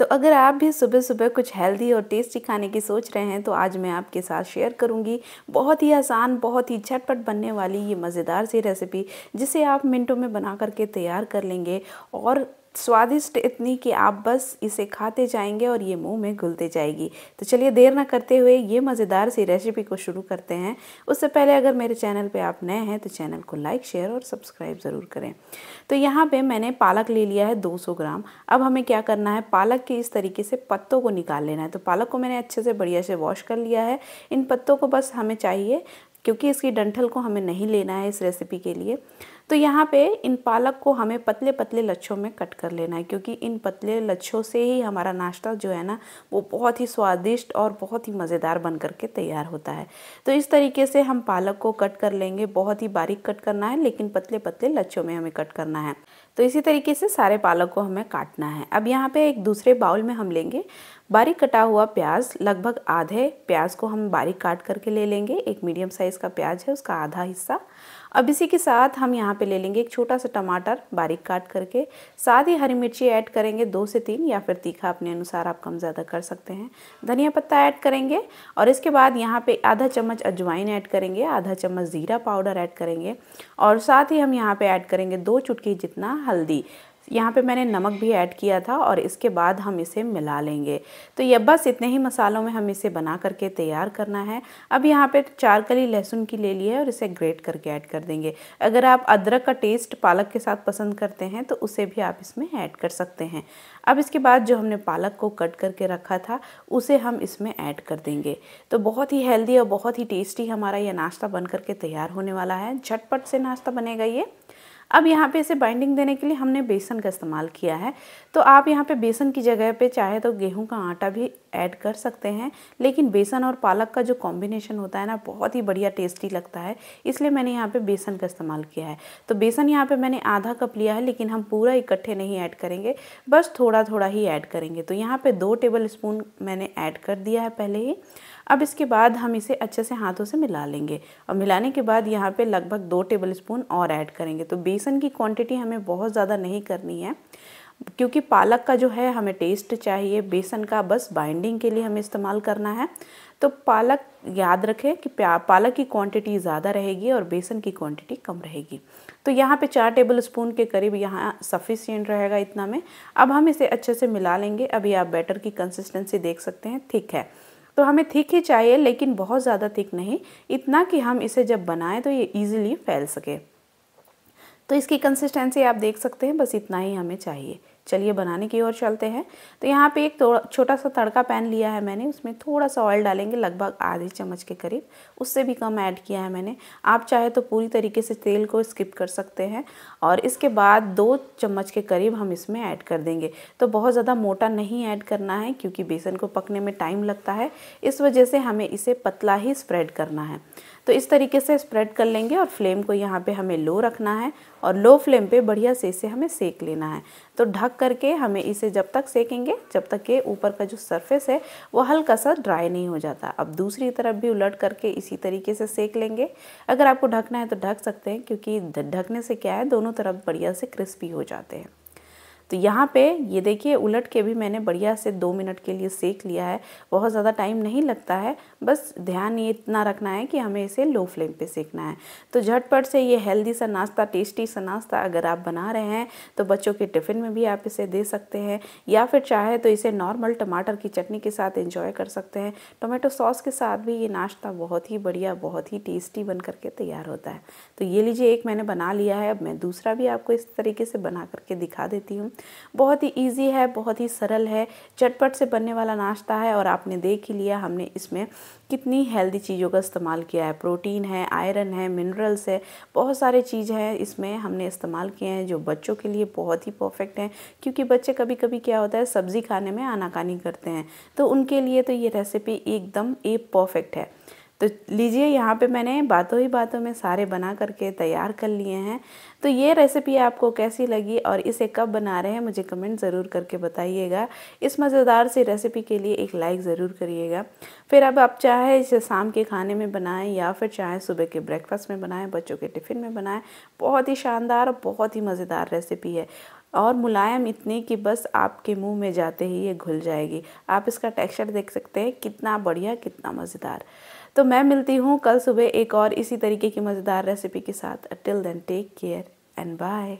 तो अगर आप भी सुबह सुबह कुछ हेल्दी और टेस्टी खाने की सोच रहे हैं तो आज मैं आपके साथ शेयर करूँगी। बहुत ही आसान, बहुत ही झटपट बनने वाली ये मज़ेदार सी रेसिपी जिसे आप मिनटों में बना करके तैयार कर लेंगे और स्वादिष्ट इतनी कि आप बस इसे खाते जाएँगे और ये मुँह में घुलते जाएगी। तो चलिए देर ना करते हुए ये मज़ेदार सी रेसिपी को शुरू करते हैं। उससे पहले अगर मेरे चैनल पे आप नए हैं तो चैनल को लाइक शेयर और सब्सक्राइब ज़रूर करें। तो यहाँ पे मैंने पालक ले लिया है 200 ग्राम। अब हमें क्या करना है? पालक के इस तरीके से पत्तों को निकाल लेना है। तो पालक को मैंने अच्छे से बढ़िया से वॉश कर लिया है। इन पत्तों को बस हमें चाहिए क्योंकि इसकी डंठल को हमें नहीं लेना है इस रेसिपी के लिए। तो यहाँ पे इन पालक को हमें पतले पतले लच्छों में कट कर लेना है, क्योंकि इन पतले लच्छों से ही हमारा नाश्ता जो है ना, वो बहुत ही स्वादिष्ट और बहुत ही मज़ेदार बन करके तैयार होता है। तो इस तरीके से हम पालक को कट कर लेंगे। बहुत ही बारीक कट करना है, लेकिन पतले पतले लच्छों में हमें कट करना है। तो इसी तरीके से सारे पालक को हमें काटना है। अब यहाँ पे एक दूसरे बाउल में हम लेंगे बारीक कटा हुआ प्याज, लगभग आधे प्याज को हम बारीक काट करके ले लेंगे। एक मीडियम साइज़ का प्याज है, उसका आधा हिस्सा। अब इसी के साथ हम यहाँ पे ले लेंगे एक छोटा सा टमाटर बारीक काट करके। साथ ही हरी मिर्ची ऐड करेंगे दो से तीन या फिर तीखा अपने अनुसार आप कम ज़्यादा कर सकते हैं। धनिया पत्ता ऐड करेंगे और इसके बाद यहाँ पे आधा चम्मच अजवाइन ऐड करेंगे, आधा चम्मच ज़ीरा पाउडर ऐड करेंगे। और साथ ही हम यहाँ पे ऐड करेंगे दो चुटकी जितना हल्दी। यहाँ पे मैंने नमक भी ऐड किया था और इसके बाद हम इसे मिला लेंगे। तो ये बस इतने ही मसालों में हम इसे बना करके तैयार करना है। अब यहाँ पे चार कली लहसुन की ले ली है और इसे ग्रेट करके ऐड कर देंगे। अगर आप अदरक का टेस्ट पालक के साथ पसंद करते हैं तो उसे भी आप इसमें ऐड कर सकते हैं। अब इसके बाद जो हमने पालक को कट करके रखा था, उसे हम इसमें ऐड कर देंगे। तो बहुत ही हेल्दी और बहुत ही टेस्टी हमारा यह नाश्ता बन करके तैयार होने वाला है। झटपट से नाश्ता बनेगा ये। अब यहाँ पे इसे बाइंडिंग देने के लिए हमने बेसन का इस्तेमाल किया है। तो आप यहाँ पे बेसन की जगह पे चाहे तो गेहूँ का आटा भी ऐड कर सकते हैं। लेकिन बेसन और पालक का जो कॉम्बिनेशन होता है ना, बहुत ही बढ़िया टेस्टी लगता है। इसलिए मैंने यहाँ पे बेसन का इस्तेमाल किया है। तो बेसन यहाँ पे मैंने आधा कप लिया है, लेकिन हम पूरा इकट्ठे नहीं ऐड करेंगे। बस थोड़ा थोड़ा ही ऐड करेंगे। तो यहाँ पर दो टेबल स्पून मैंने ऐड कर दिया है पहले ही। अब इसके बाद हम इसे अच्छे से हाथों से मिला लेंगे। और मिलाने के बाद यहाँ पे लगभग दो टेबल स्पून और ऐड करेंगे। तो बेसन की क्वांटिटी हमें बहुत ज़्यादा नहीं करनी है। क्योंकि पालक का जो है हमें टेस्ट चाहिए, बेसन का बस बाइंडिंग के लिए हमें इस्तेमाल करना है। तो पालक याद रखें कि पालक की क्वांटिटी ज़्यादा रहेगी और बेसन की क्वांटिटी कम रहेगी। तो यहाँ पे चार टेबल स्पून के करीब यहाँ सफिशियंट रहेगा इतना में। अब हम इसे अच्छे से मिला लेंगे। अभी आप बैटर की कंसिस्टेंसी देख सकते हैं। थिक है। तो हमें थिक ही चाहिए, लेकिन बहुत ज़्यादा थिक नहीं। इतना कि हम इसे जब बनाएँ तो ये ईजिली फैल सके। तो इसकी कंसिस्टेंसी आप देख सकते हैं बस इतना ही हमें चाहिए। चलिए बनाने की ओर चलते हैं। तो यहाँ पे एक छोटा सा तड़का पैन लिया है मैंने, उसमें थोड़ा सा ऑयल डालेंगे, लगभग आधे चम्मच के करीब। उससे भी कम ऐड किया है मैंने। आप चाहे तो पूरी तरीके से तेल को स्किप कर सकते हैं और इसके बाद दो चम्मच के करीब हम इसमें ऐड कर देंगे। तो बहुत ज़्यादा मोटा नहीं ऐड करना है, क्योंकि बेसन को पकने में टाइम लगता है। इस वजह से हमें इसे पतला ही स्प्रेड करना है। तो इस तरीके से स्प्रेड कर लेंगे और फ्लेम को यहाँ पे हमें लो रखना है और लो फ्लेम पे बढ़िया से इसे हमें सेक लेना है। तो ढक करके हमें इसे जब तक सेकेंगे, जब तक के ऊपर का जो सरफेस है, वो हल्का सा ड्राई नहीं हो जाता। अब दूसरी तरफ़ भी उलट करके इसी तरीके से सेक लेंगे। अगर आपको ढकना है तो ढक सकते हैं, क्योंकि ढकने से क्या है, दोनों तरफ़ बढ़िया से क्रिस्पी हो जाते हैं। तो यहाँ पे ये देखिए, उलट के भी मैंने बढ़िया से दो मिनट के लिए सेक लिया है। बहुत ज़्यादा टाइम नहीं लगता है, बस ध्यान ये इतना रखना है कि हमें इसे लो फ्लेम पे सेकना है। तो झटपट से ये हेल्दी सा नाश्ता, टेस्टी सा नाश्ता अगर आप बना रहे हैं तो बच्चों के टिफ़िन में भी आप इसे दे सकते हैं, या फिर चाहे तो इसे नॉर्मल टमाटर की चटनी के साथ इंजॉय कर सकते हैं। टोमेटो सॉस के साथ भी ये नाश्ता बहुत ही बढ़िया, बहुत ही टेस्टी बन करके तैयार होता है। तो ये लीजिए, एक मैंने बना लिया है, अब मैं दूसरा भी आपको इस तरीके से बना करके दिखा देती हूँ। बहुत ही ईजी है, बहुत ही सरल है, चटपट से बनने वाला नाश्ता है और आपने देख ही लिया हमने इसमें कितनी हेल्दी चीज़ों का इस्तेमाल किया है। प्रोटीन है आयरन है मिनरल्स है, बहुत सारे चीज़ हैं इसमें हमने इस्तेमाल किए हैं जो बच्चों के लिए बहुत ही परफेक्ट हैं, क्योंकि बच्चे कभी कभी क्या होता है, सब्ज़ी खाने में आनाकानी करते हैं तो उनके लिए तो ये रेसिपी एकदम ए परफेक्ट है। तो लीजिए यहाँ पे मैंने बातों ही बातों में सारे बना करके तैयार कर लिए हैं। तो ये रेसिपी आपको कैसी लगी और इसे कब बना रहे हैं, मुझे कमेंट ज़रूर करके बताइएगा। इस मज़ेदार सी रेसिपी के लिए एक लाइक ज़रूर करिएगा। फिर अब आप चाहे इसे शाम के खाने में बनाएँ या फिर चाहे सुबह के ब्रेकफास्ट में बनाएँ, बच्चों के टिफ़िन में बनाएँ, बहुत ही शानदार और बहुत ही मज़ेदार रेसिपी है। और मुलायम इतनी कि बस आपके मुँह में जाते ही ये घुल जाएगी। आप इसका टेक्सचर देख सकते हैं, कितना बढ़िया, कितना मज़ेदार। तो मैं मिलती हूँ कल सुबह एक और इसी तरीके की मज़ेदार रेसिपी के साथ. Till then take care and bye